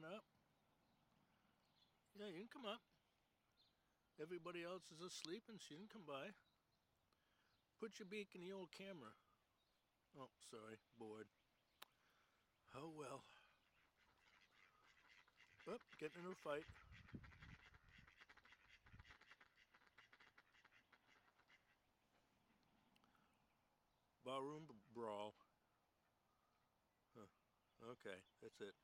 coming up? Yeah, you can come up. Everybody else is asleep and she didn't come by. Put your beak in the old camera. Oh, sorry, bored. Oh well. Oop, getting into a fight. Barroom brawl. Huh. Okay, that's it.